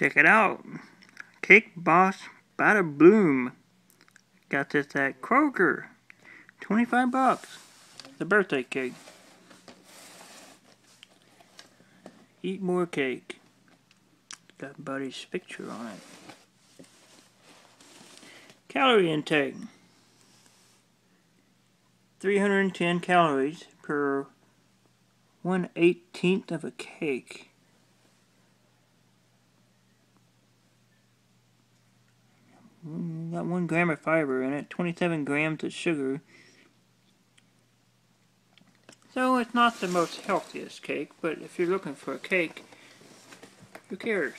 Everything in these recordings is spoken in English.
Check it out. Cake Boss Bada Bloom. Got this at Kroger. 25 bucks. The birthday cake. Eat more cake. Got Buddy's picture on it. Calorie intake. 310 calories per 1 18th of a cake. Mm, got one gram of fiber in it, 27 grams of sugar. So it's not the most healthiest cake, but if you're looking for a cake, who cares?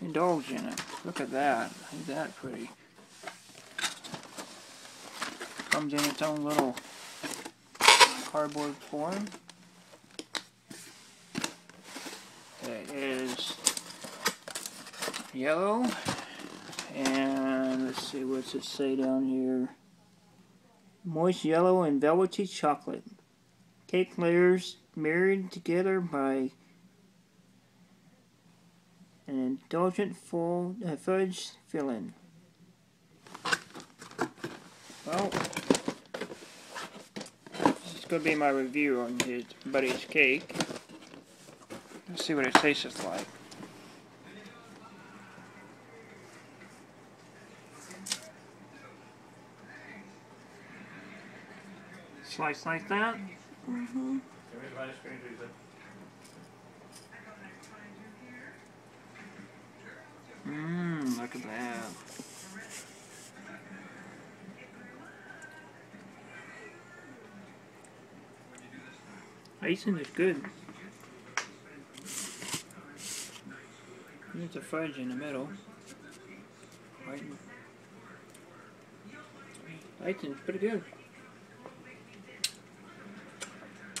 Indulge in it. Look at that. Ain't that pretty? Comes in its own little cardboard form. It is yellow see what's it say down here? Moist yellow and velvety chocolate. Cake layers married together by an indulgent full uh, fudge filling. Well this is going to be my review on his buddy's cake. Let's see what it tastes like Slice like that. Mm-hmm. Mmm, look at that. Icing is good. There's a fudge in the middle. Right. Icing's pretty good.